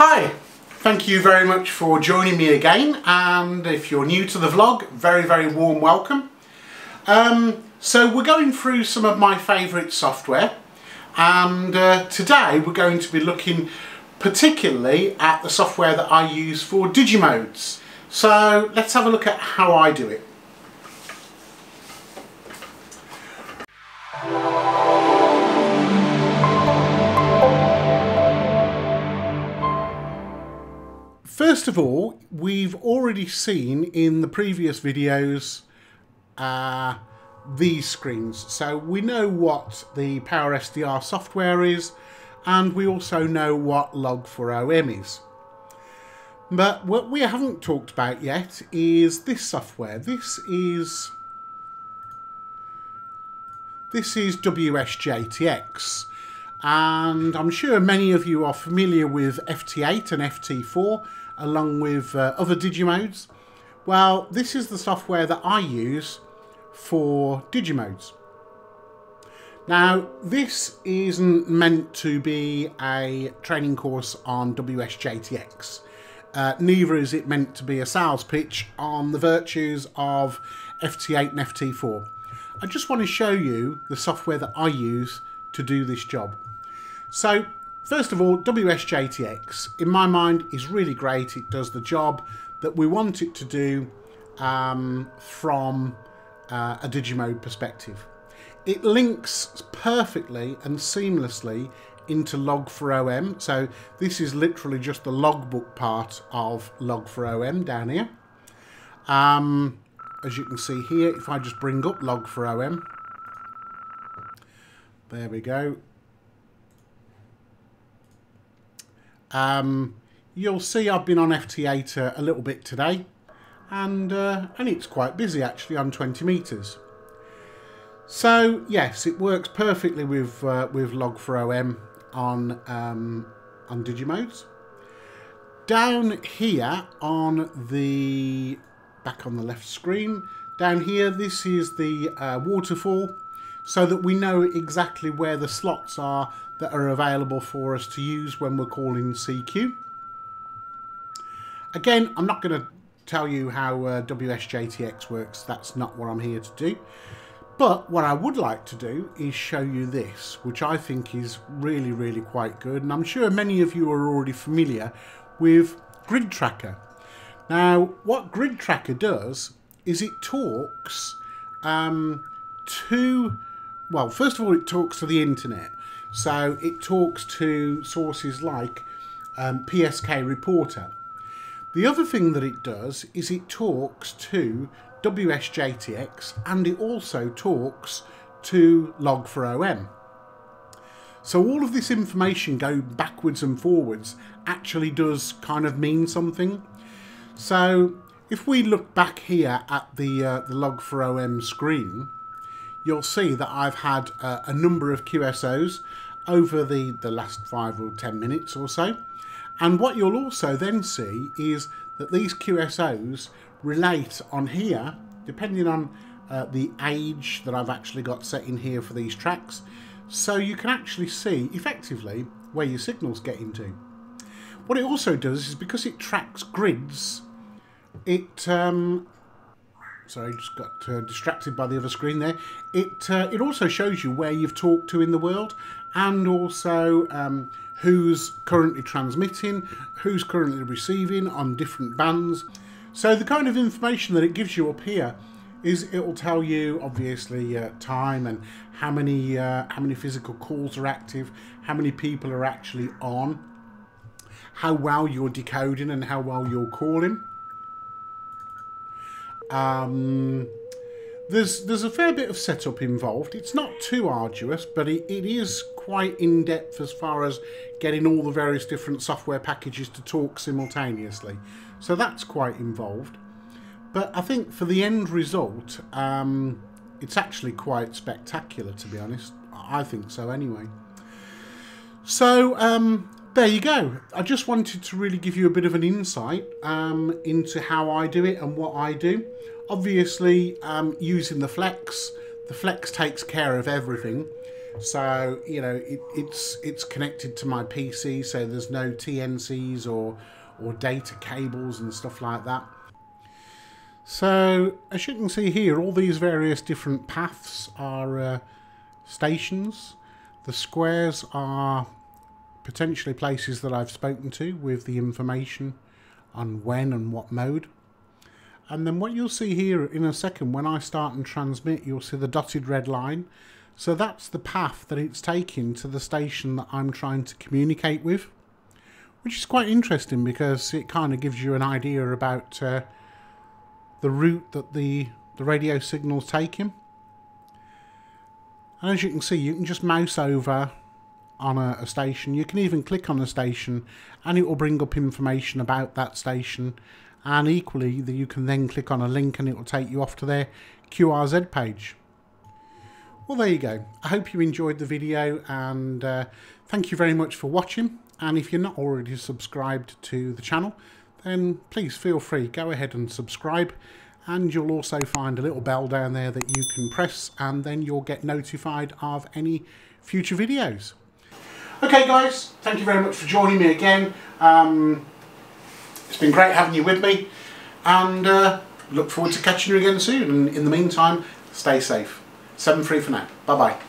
Hi, thank you very much for joining me again and if you're new to the vlog, very very warm welcome. Um, so we're going through some of my favourite software and uh, today we're going to be looking particularly at the software that I use for Digimodes. So let's have a look at how I do it. First of all, we've already seen in the previous videos uh, these screens. So we know what the Power SDR software is and we also know what Log4OM is. But what we haven't talked about yet is this software. This is this is WSJTX and I'm sure many of you are familiar with FT8 and FT4 along with uh, other Digimodes. Well, this is the software that I use for Digimodes. Now, this isn't meant to be a training course on WSJTX. Uh, neither is it meant to be a sales pitch on the virtues of FT8 and FT4. I just want to show you the software that I use to do this job. So First of all, WSJTX, in my mind, is really great. It does the job that we want it to do um, from uh, a Digimode perspective. It links perfectly and seamlessly into Log4OM. So this is literally just the logbook part of Log4OM down here. Um, as you can see here, if I just bring up Log4OM, there we go. Um, you'll see I've been on FT8 a, a little bit today and, uh, and it's quite busy actually on 20 metres. So yes, it works perfectly with, uh, with Log4OM on, um, on Digimodes. Down here on the, back on the left screen, down here this is the uh, waterfall so that we know exactly where the slots are that are available for us to use when we're calling CQ. Again, I'm not going to tell you how uh, WSJTX works. That's not what I'm here to do. But what I would like to do is show you this, which I think is really, really quite good. And I'm sure many of you are already familiar with Grid Tracker. Now, what Grid Tracker does is it talks um, to, well, first of all, it talks to the internet. So it talks to sources like um, PSK Reporter. The other thing that it does is it talks to WSJTX and it also talks to Log4OM. So all of this information going backwards and forwards actually does kind of mean something. So if we look back here at the, uh, the Log4OM screen, you'll see that I've had uh, a number of QSOs over the, the last five or ten minutes or so. And what you'll also then see is that these QSOs relate on here, depending on uh, the age that I've actually got set in here for these tracks. So you can actually see effectively where your signals get into. What it also does is because it tracks grids, it um, Sorry, I just got uh, distracted by the other screen there. It uh, it also shows you where you've talked to in the world and also um, who's currently transmitting, who's currently receiving on different bands. So the kind of information that it gives you up here is it will tell you obviously uh, time and how many uh, how many physical calls are active, how many people are actually on, how well you're decoding and how well you're calling. Um, there's there's a fair bit of setup involved. It's not too arduous, but it, it is quite in depth as far as getting all the various different software packages to talk simultaneously. So that's quite involved. But I think for the end result, um, it's actually quite spectacular, to be honest. I think so, anyway. So um, there you go. I just wanted to really give you a bit of an insight um, into how I do it and what I do. Obviously, um, using the Flex, the Flex takes care of everything. So you know it, it's it's connected to my PC, so there's no TNCs or or data cables and stuff like that. So as you can see here, all these various different paths are uh, stations. The squares are potentially places that I've spoken to with the information on when and what mode. And then what you'll see here in a second, when I start and transmit, you'll see the dotted red line. So that's the path that it's taking to the station that I'm trying to communicate with. Which is quite interesting because it kind of gives you an idea about uh, the route that the, the radio signal's taking. And as you can see, you can just mouse over on a, a, station. You can even click on a station and it will bring up information about that station. And equally, that you can then click on a link and it will take you off to their QRZ page. Well, there you go. I hope you enjoyed the video and uh, thank you very much for watching. And if you're not already subscribed to the channel, then please feel free, go ahead and subscribe. And you'll also find a little bell down there that you can press and then you'll get notified of any future videos. Okay guys, thank you very much for joining me again. Um, it's been great having you with me and uh, look forward to catching you again soon. And in the meantime, stay safe. 7-3 for now. Bye bye.